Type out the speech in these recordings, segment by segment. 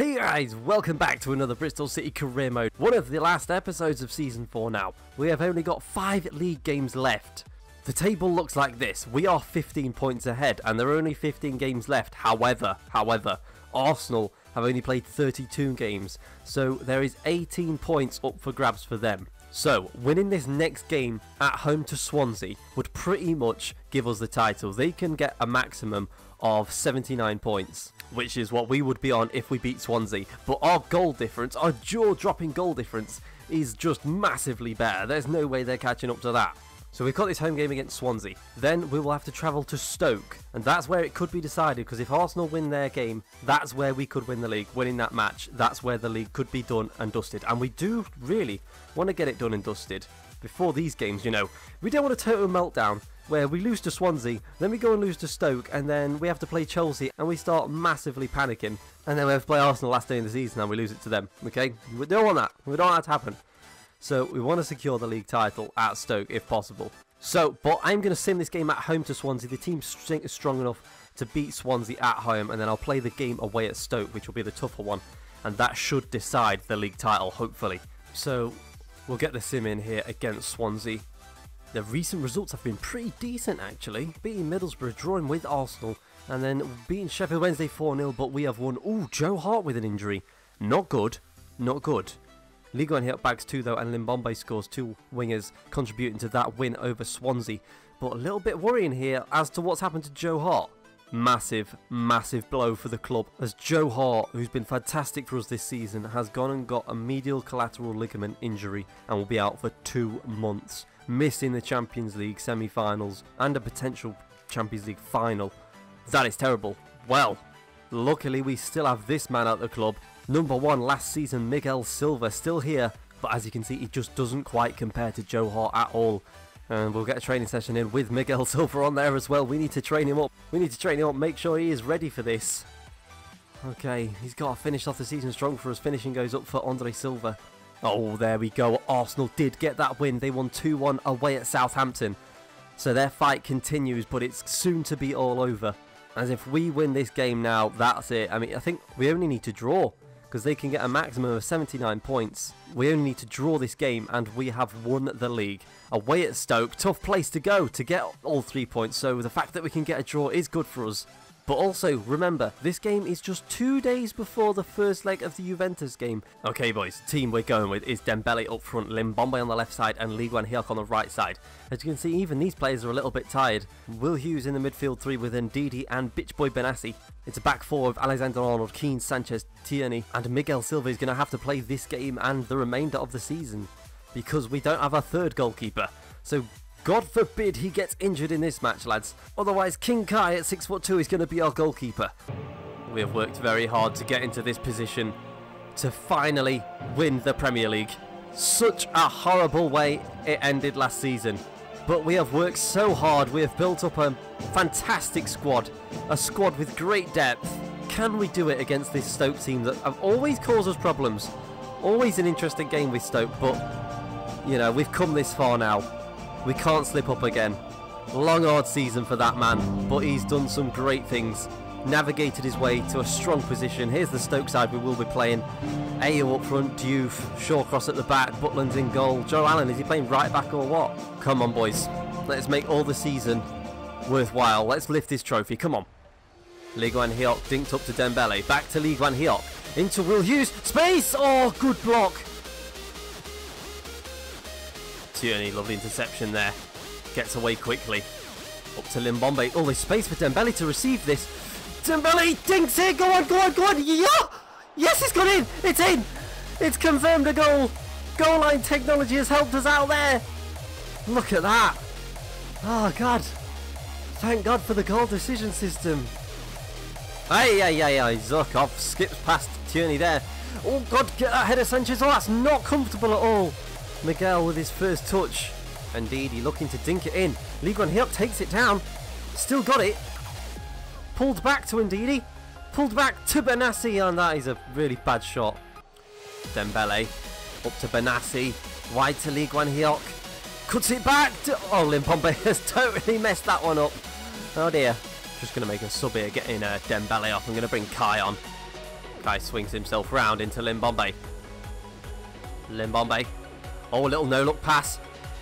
Hey guys, welcome back to another Bristol City career mode. One of the last episodes of season 4 now. We have only got 5 league games left. The table looks like this. We are 15 points ahead and there are only 15 games left. However, however, Arsenal have only played 32 games. So there is 18 points up for grabs for them. So, winning this next game at home to Swansea would pretty much give us the title. They can get a maximum of 79 points, which is what we would be on if we beat Swansea. But our goal difference, our jaw dropping goal difference, is just massively better. There's no way they're catching up to that. So we've got this home game against Swansea. Then we will have to travel to Stoke. And that's where it could be decided because if Arsenal win their game, that's where we could win the league. Winning that match, that's where the league could be done and dusted. And we do really want to get it done and dusted before these games, you know. We don't want a total meltdown where we lose to Swansea, then we go and lose to Stoke, and then we have to play Chelsea and we start massively panicking. And then we have to play Arsenal last day of the season and we lose it to them. Okay? We don't want that. We don't want that to happen. So we want to secure the league title at Stoke if possible. So, but I'm going to sim this game at home to Swansea. The team's strong enough to beat Swansea at home, and then I'll play the game away at Stoke, which will be the tougher one, and that should decide the league title, hopefully. So, we'll get the sim in here against Swansea. The recent results have been pretty decent, actually. Beating Middlesbrough, drawing with Arsenal, and then beating Sheffield Wednesday 4-0, but we have won. Ooh, Joe Hart with an injury. Not good. Not good. Lee Guan Hyuk bags two though, and Limbombe scores two wingers, contributing to that win over Swansea. But a little bit worrying here as to what's happened to Joe Hart. Massive, massive blow for the club as Joe Hart, who's been fantastic for us this season, has gone and got a medial collateral ligament injury and will be out for two months, missing the Champions League semi finals and a potential Champions League final. That is terrible. Well, luckily we still have this man at the club Number one last season, Miguel Silva, still here, but as you can see, he just doesn't quite compare to Joe Hart at all. And we'll get a training session in with Miguel Silva on there as well. We need to train him up. We need to train him up, make sure he is ready for this. Okay, he's got to finish off the season strong for us. Finishing goes up for Andre Silva. Oh, there we go. Arsenal did get that win. They won 2-1 away at Southampton. So their fight continues, but it's soon to be all over. As if we win this game now, that's it. I mean, I think we only need to draw because they can get a maximum of 79 points. We only need to draw this game and we have won the league. Away at Stoke, tough place to go to get all three points, so the fact that we can get a draw is good for us. But also, remember, this game is just two days before the first leg of the Juventus game. Okay, boys, team we're going with is Dembele up front, Limbombe on the left side, and Lee Guan on the right side. As you can see, even these players are a little bit tired. Will Hughes in the midfield three with Ndidi and Bitch Boy Benassi. It's a back four of Alexander Arnold, Keane, Sanchez, Tierney, and Miguel Silva is going to have to play this game and the remainder of the season because we don't have a third goalkeeper. So God forbid he gets injured in this match, lads. Otherwise, King Kai at 6 foot 2 is going to be our goalkeeper. We have worked very hard to get into this position to finally win the Premier League. Such a horrible way it ended last season. But we have worked so hard, we have built up a fantastic squad, a squad with great depth. Can we do it against this Stoke team that have always caused us problems? Always an interesting game with Stoke, but, you know, we've come this far now. We can't slip up again. Long hard season for that man, but he's done some great things. Navigated his way to a strong position. Here's the Stoke side we will be playing. Ayo up front, Diouf, Shawcross at the back, Butland's in goal. Joe Allen, is he playing right back or what? Come on, boys. Let's make all the season worthwhile. Let's lift this trophy. Come on. Lee Guan Hyuk dinked up to Dembele. Back to Lee Guan Hyuk. Into Will Hughes. Space! Oh, good block. Tierney, lovely interception there. Gets away quickly. Up to Limbombe. Oh, there's space for Dembele to receive this. Dembele dinks it. Go on, go on, go on. Yeah! Yes, it's gone in. It's in. It's confirmed a goal. Goal line technology has helped us out there. Look at that. Oh, God. Thank God for the goal decision system. Hey, hey, hey, hey. Zurkov skips past Tierney there. Oh, God, get that header, Sanchez. Oh, that's not comfortable at all. Miguel with his first touch. Ndidi looking to dink it in. Lee Guan takes it down. Still got it. Pulled back to Ndidi. Pulled back to Benassi, and that is a really bad shot. Dembele up to Benassi. Wide to Lee Guan Hyuk. Cuts it back to... Oh, Limbombe has totally messed that one up. Oh dear. Just going to make a sub here, getting uh, Dembele off. I'm going to bring Kai on. Kai swings himself round into Limbombe. Limbombe. Oh, a little no-look pass.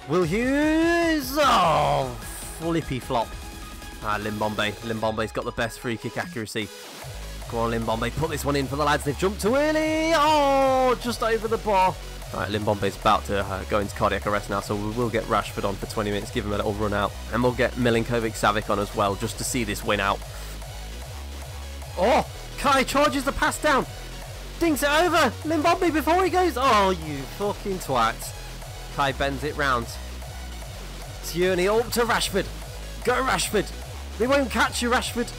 Will Hughes! Oh, flippy flop. Ah, Limbombe. Limbombe's got the best free kick accuracy. Go on, Limbombe. Put this one in for the lads. They've jumped too early. Oh, just over the bar. Right, Limbombe's about to uh, go into cardiac arrest now, so we will get Rashford on for 20 minutes, give him a little run out. And we'll get Milinkovic Savic on as well, just to see this win out. Oh, Kai charges the pass down. Dinks it over. Limbombe before he goes. Oh, you fucking twat. Kai bends it round. Tierney up to Rashford. Go Rashford. They won't catch you, Rashford.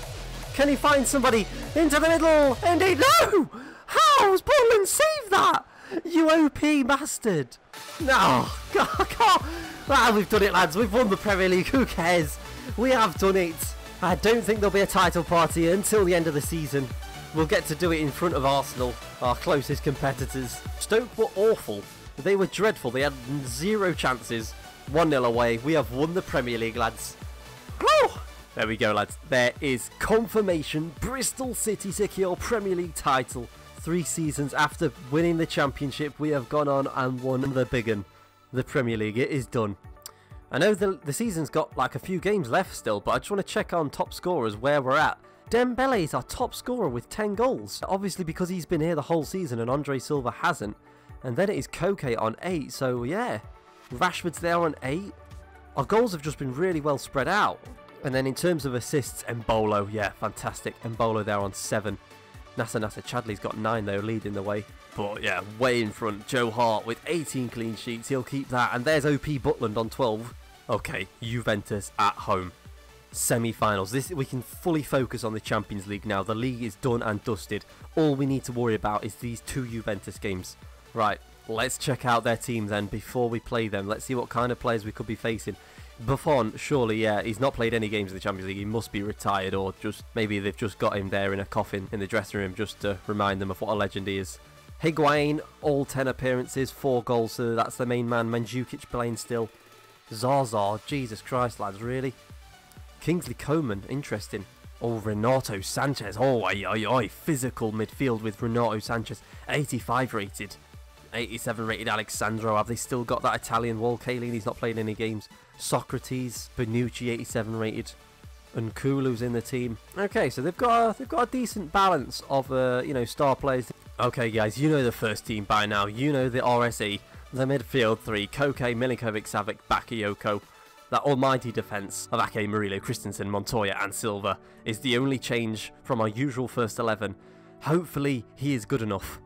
Can he find somebody into the middle? Indeed, no! How has Butland saved that? You OP bastard. No, God, God. Ah, we've done it, lads. We've won the Premier League. Who cares? We have done it. I don't think there'll be a title party until the end of the season. We'll get to do it in front of Arsenal, our closest competitors. Stoke were awful. They were dreadful. They had zero chances. 1-0 away. We have won the Premier League, lads. Woo! There we go, lads. There is confirmation. Bristol City secure Premier League title. Three seasons after winning the championship, we have gone on and won the big one, the Premier League. It is done. I know the, the season's got like a few games left still, but I just want to check on top scorers where we're at. Dembele is our top scorer with 10 goals. Obviously because he's been here the whole season and Andre Silva hasn't. And then it is Koke on 8, so yeah. Rashford's there on 8. Our goals have just been really well spread out. And then in terms of assists, Embolo, yeah, fantastic. Embolo there on 7. Nacer Nacer Chadli's got 9 though, leading the way. But yeah, way in front. Joe Hart with 18 clean sheets, he'll keep that. And there's OP Butland on 12. Okay, Juventus at home. Semi-finals. This we can fully focus on the Champions League now. The league is done and dusted. All we need to worry about is these two Juventus games. Right, let's check out their team then before we play them. Let's see what kind of players we could be facing. Buffon, surely, yeah, he's not played any games in the Champions League. He must be retired, or just maybe they've just got him there in a coffin in the dressing room just to remind them of what a legend he is. Higuain, all 10 appearances, 4 goals, so that's the main man. Mandzukic playing still. Zaza, Jesus Christ, lads, really? Kingsley Coman, interesting. Oh, Renato Sanchez. Oh, oi, oi, oi. Physical midfield with Renato Sanchez. 85 rated. 87 rated Alex Sandro. Have they still got that Italian wall? Kaylin, he's not playing any games. Socrates, Bonucci, 87 rated. And Kulu's in the team. Okay, so they've got a, they've got a decent balance of uh, you know star players. Okay, guys, you know the first team by now. You know the RSE, the midfield three: Koke, Milinkovic, Savic, Bakayoko. That almighty defence of Ake, Murillo, Christensen, Montoya and Silva is the only change from our usual first 11. Hopefully he is good enough.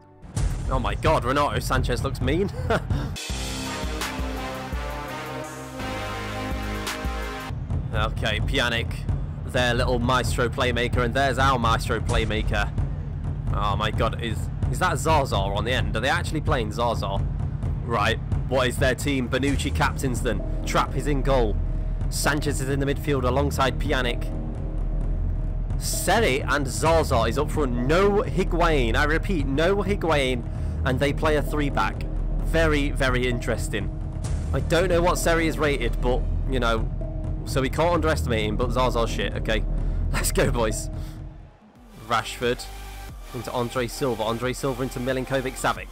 Oh my god, Renato Sanchez looks mean. okay, Pjanic, their little maestro playmaker, and there's our maestro playmaker. Oh my god, is is that Zaza on the end? Are they actually playing Zaza? Right, what is their team? Bonucci captains them. Trapp is in goal. Sanchez is in the midfield alongside Pjanic. Seri and Zaza is up front. No Higuain. I repeat, no Higuain. And they play a three-back. Very, very interesting. I don't know what Seri is rated, but, you know, so we can't underestimate him, but Zaza's shit, okay? Let's go, boys. Rashford into Andre Silva. Andre Silva into Milinkovic Savic.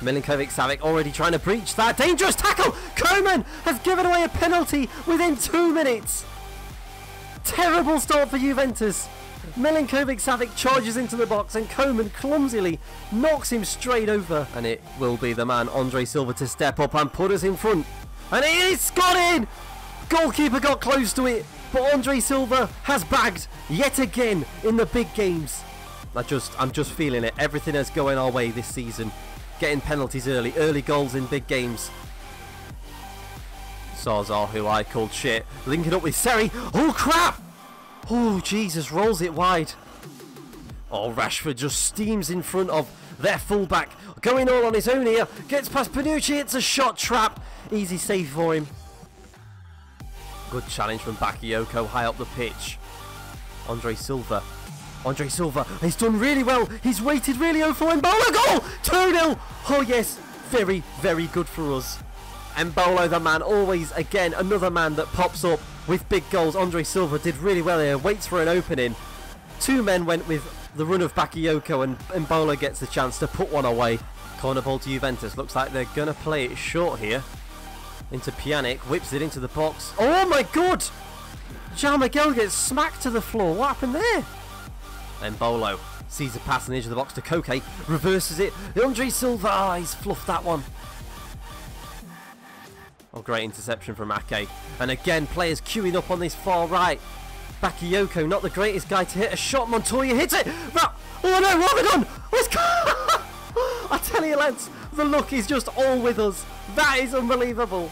Milinkovic Savic already trying to breach that. Dangerous tackle! Coman has given away a penalty within two minutes. Terrible start for Juventus. Milinkovic Savic charges into the box and Coman clumsily knocks him straight over. And it will be the man Andre Silva to step up and put us in front. And it is got in! Goalkeeper got close to it, but Andre Silva has bagged yet again in the big games. I just, I'm just feeling it. Everything is going our way this season. Getting penalties early, early goals in big games. Zaza, who I called shit, linking up with Seri. Oh crap! Oh Jesus, rolls it wide. Oh, Rashford just steams in front of their fullback, going all on his own here. Gets past Bonucci, it's a shot Trapp. Easy save for him. Good challenge from Bakayoko high up the pitch. Andre Silva. Andre Silva, he's done really well. He's waited really well for Embolo. Goal! 2-0. Oh yes, very, very good for us. Embolo, the man, always, again, another man that pops up with big goals. Andre Silva did really well here. Waits for an opening. Two men went with the run of Bakayoko and Embolo gets the chance to put one away. Corner ball to Juventus. Looks like they're going to play it short here. Into Pjanic. Whips it into the box. Oh my god! Jean Miguel gets smacked to the floor. What happened there? Embolo sees the pass in the edge of the box to Koke. Reverses it. Andre Silva. Oh, he's fluffed that one. Oh, great interception from Ake. And again, players queuing up on this far right. Bakayoko, not the greatest guy to hit a shot. Montoya hits it. Oh no, what have we done? I tell you, lads, the luck is just all with us. That is unbelievable.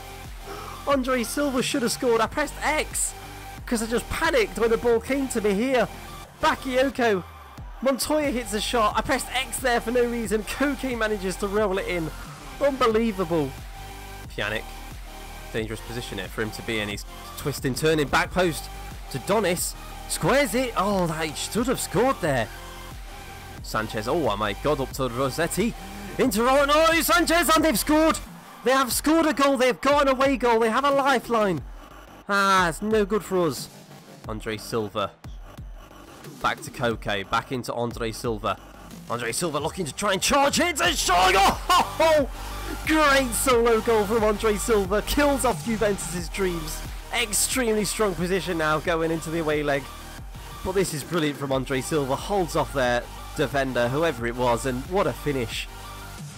Andre Silva should have scored. I pressed X because I just panicked when the ball came to me here. Bakayoko. Montoya hits a shot. I pressed X there for no reason. Koke manages to roll it in. Unbelievable. Pjanic dangerous position here for him to be in. He's twisting, turning, back post to Donis. Squares it. Oh, they should have scored there. Sanchez. Oh, my God, up to Rossetti. Into Rowan. Oh, Sanchez, and they've scored. They have scored a goal. They've got an away goal. They have a lifeline. Ah, it's no good for us. Andre Silva. Back to Koke. Back into Andre Silva. Andre Silva looking to try and charge. Hits and shot. Oh, Great solo goal from Andre Silva. Kills off Juventus' dreams. Extremely strong position now going into the away leg. But this is brilliant from Andre Silva. Holds off their defender, whoever it was, and what a finish.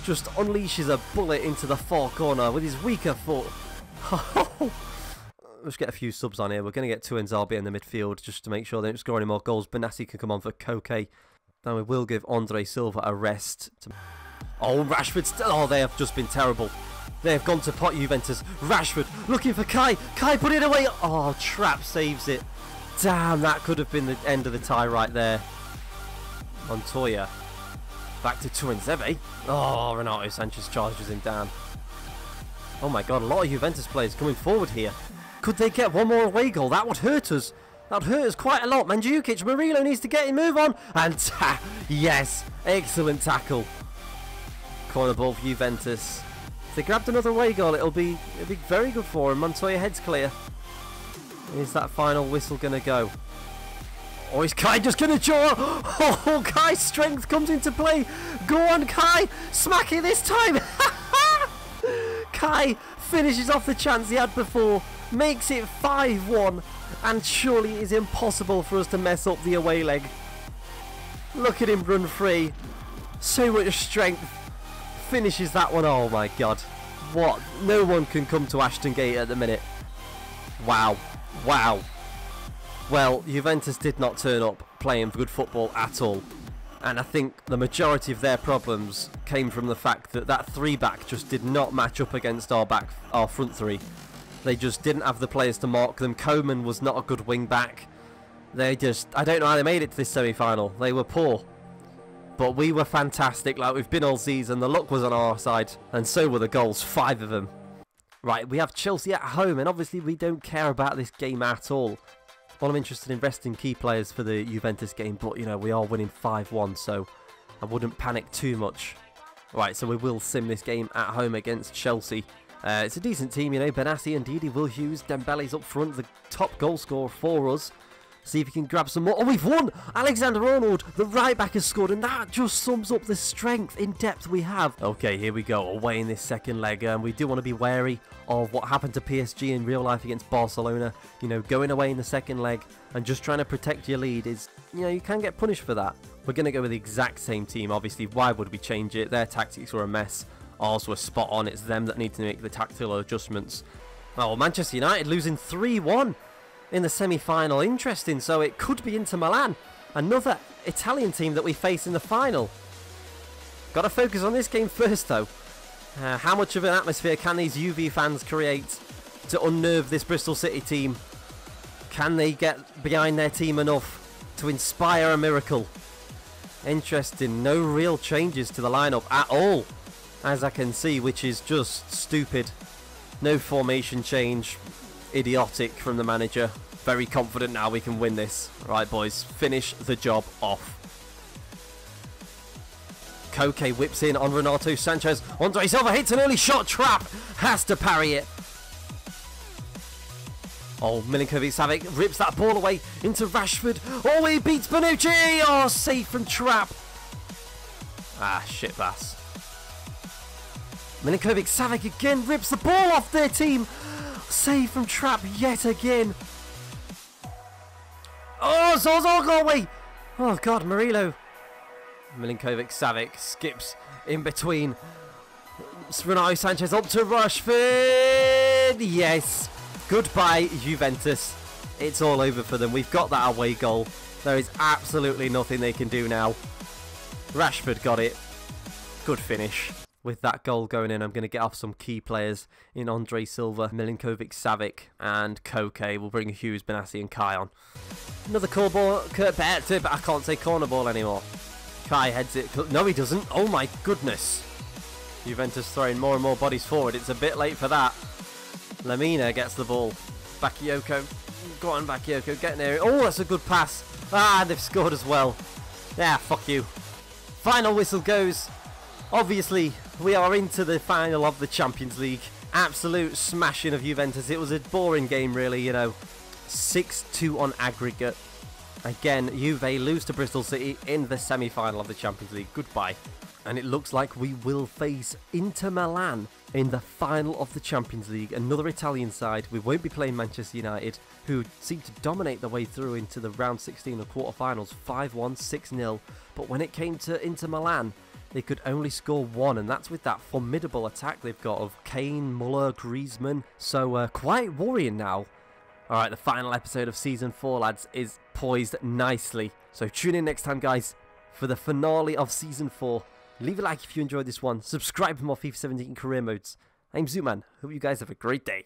Just unleashes a bullet into the far corner with his weaker foot. Let's get a few subs on here. We're going to get Tuanzebe in the midfield just to make sure they don't score any more goals. Benassi can come on for Koke. Then we will give Andre Silva a rest. Oh, Rashford still. Oh, they have just been terrible. They have gone to pot Juventus. Rashford looking for Kai. Kai put it away. Oh, Trapp saves it. Damn, that could have been the end of the tie right there. Montoya. Back to Tuanzebe. Oh, Renato Sanchez charges him down. Oh my god, a lot of Juventus players coming forward here. Could they get one more away goal? That would hurt us. That hurt us quite a lot. Mandzukic, Murillo needs to get him move on. And ta yes, excellent tackle. Corner ball for Juventus. If they grabbed another away goal, it'll be it'll be very good for him. Montoya heads clear. Is that final whistle going to go? Or is Kai just going to jaw? Oh, Kai's strength comes into play. Go on, Kai. Smack it this time. Kai finishes off the chance he had before. Makes it 5-1. And surely it is impossible for us to mess up the away leg. Look at him run free. So much strength finishes that one. Oh my god. What? No one can come to Ashton Gate at the minute. Wow. Wow. Well, Juventus did not turn up playing good football at all. And I think the majority of their problems came from the fact that that three back just did not match up against our back, our front three. They just didn't have the players to mark them. Coman was not a good wing back. They just, I don't know how they made it to this semi-final. They were poor. But we were fantastic, like we've been all season. The luck was on our side, and so were the goals, five of them. Right, we have Chelsea at home, and obviously we don't care about this game at all. Well, I'm interested in resting key players for the Juventus game, but, you know, we are winning 5-1, so I wouldn't panic too much. Right, so we will sim this game at home against Chelsea. Uh, it's a decent team, you know, Benassi and Ndidi Will Hughes, Dembele's up front, the top goal scorer for us. See if he can grab some more. Oh, we've won! Alexander Arnold, the right back, has scored, and that just sums up the strength in depth we have. Okay, here we go, away in this second leg, and we do want to be wary of what happened to PSG in real life against Barcelona. You know, going away in the second leg and just trying to protect your lead is, you know, you can get punished for that. We're going to go with the exact same team, obviously. Why would we change it? Their tactics were a mess. Ours were spot on. It's them that need to make the tactical adjustments. Oh, Manchester United losing 3-1 in the semi-final. Interesting, so it could be Inter Milan, another Italian team that we face in the final. Got to focus on this game first, though. Uh, how much of an atmosphere can these Juve fans create to unnerve this Bristol City team? Can they get behind their team enough to inspire a miracle? Interesting. No real changes to the lineup at all, as I can see, which is just stupid. No formation change idiotic from the manager. Very confident now we can win this. Right, boys, finish the job off. Koke whips in on Renato Sanchez. Andre Silva hits an early shot. Trapp. has to parry it. Oh, Milinkovic Savic rips that ball away into Rashford. Oh, he beats Bonucci. Oh, safe from Trapp. Ah, shit bass. Milinkovic Savic again rips the ball off their team. Save from Trapp yet again. Oh, Zozo go away. Oh, God, Murillo. Milinkovic Savic skips in between. Renato Sanchez up to Rashford. Yes. Goodbye, Juventus. It's all over for them. We've got that away goal. There is absolutely nothing they can do now. Rashford got it. Good finish. With that goal going in, I'm going to get off some key players in Andre Silva, Milinkovic Savic, and Koke. We'll bring Hughes, Benassi, and Kai on. Another core ball, Kurt Better, but I can't say corner ball anymore. Kai heads it. No, he doesn't. Oh my goodness. Juventus throwing more and more bodies forward. It's a bit late for that. Lamina gets the ball. Bakayoko. Go on, Bakayoko. Get near it. Oh, that's a good pass. Ah, they've scored as well. Yeah, fuck you. Final whistle goes. Obviously, we are into the final of the Champions League. Absolute smashing of Juventus. It was a boring game, really, you know. 6-2 on aggregate. Again, Juve lose to Bristol City in the semi-final of the Champions League. Goodbye. And it looks like we will face Inter Milan in the final of the Champions League. Another Italian side. We won't be playing Manchester United, who seem to dominate their way through into the round 16 of quarterfinals 5 1, 6 0. But when it came to Inter Milan, they could only score one, and that's with that formidable attack they've got of Kane, Muller, Griezmann. So, uh, quite worrying now. Alright, the final episode of Season 4, lads, is poised nicely. So, tune in next time, guys, for the finale of Season 4. Leave a like if you enjoyed this one. Subscribe for more FIFA 17 career modes. I'm Zoopman. Hope you guys have a great day.